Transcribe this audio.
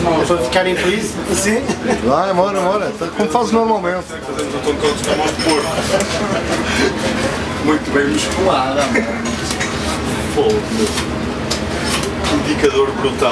É para ficarem felizes? Sim. Vai, mora, mora. Tá Como fazes normalmente. Fazemos o tom de estamos de porco. Muito bem musculada, mano. Fogo. Indicador brutal.